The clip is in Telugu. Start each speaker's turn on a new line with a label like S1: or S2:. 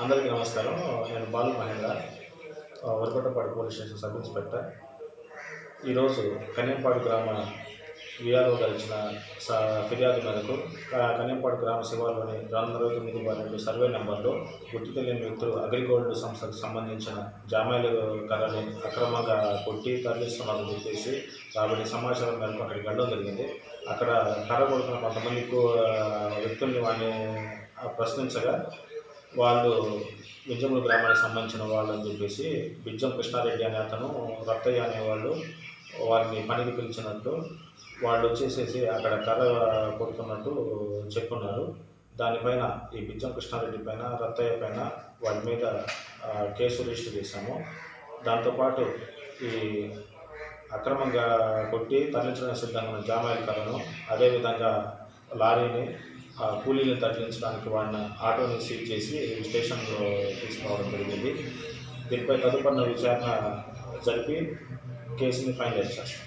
S1: అందరికీ నమస్కారం. నేను బాలు మహేంద్ర ఆ, Varakottapadu police station sub inspector. ఈరోజు కన్యంపాడు గ్రామ విఆర్ఓ గారు స- ఫిర్యాదు మేరకు కన్యంపాడు గ్రామ శివార్లోని రెండు అరవై తొమ్మిది పన్నెండు సర్వే నెంబర్లో గుర్తు తెలియని వ్యక్తులు అగ్రిగోల్డ్ సంస్థకు సంబంధించిన జామాయిలు కర్రని అక్రమంగా కొట్టి తరలిస్తున్నారని చెప్పేసి రాబడి సమాచారం మేరకు అక్కడికి వెళ్ళడం జరిగింది. అక్కడ కర్ర కొడుతున్న కొంతమంది ఎక్కువ వ్యక్తుల్ని వాడిని ప్రశ్నించగా వాళ్ళు బిజ్జముల గ్రామానికి సంబంధించిన వాళ్ళు అని చెప్పేసి బిజ్జం కృష్ణారెడ్డి అనే అతను రత్తయ్య అనేవాళ్ళు వారిని పనికి పిలిచినట్టు వాళ్ళు వచ్చేసేసి అక్కడ కర్ర కొడుతున్నట్టు చెప్పున్నారు. దానిపైన ఈ బిజ్జం కృష్ణారెడ్డి పైన రత్తయ్య పైన వాళ్ళ మీద కేసు రిజిస్టర్ చేశాము. దాంతోపాటు ఈ అక్రమంగా కొట్టి తరలించడానికి సిద్ధంగా ఉన్న జామాయిల కర్రను అదేవిధంగా లారీని ఆ కూలీని తరలించడానికి వాడిన ఆటోని సీల్ చేసి స్టేషన్లో తీసుకురావడం జరిగింది. దీనిపై తదుపరి విచారణ జరిపి కేసుని ఫైనలైజ్ చేస్తాం.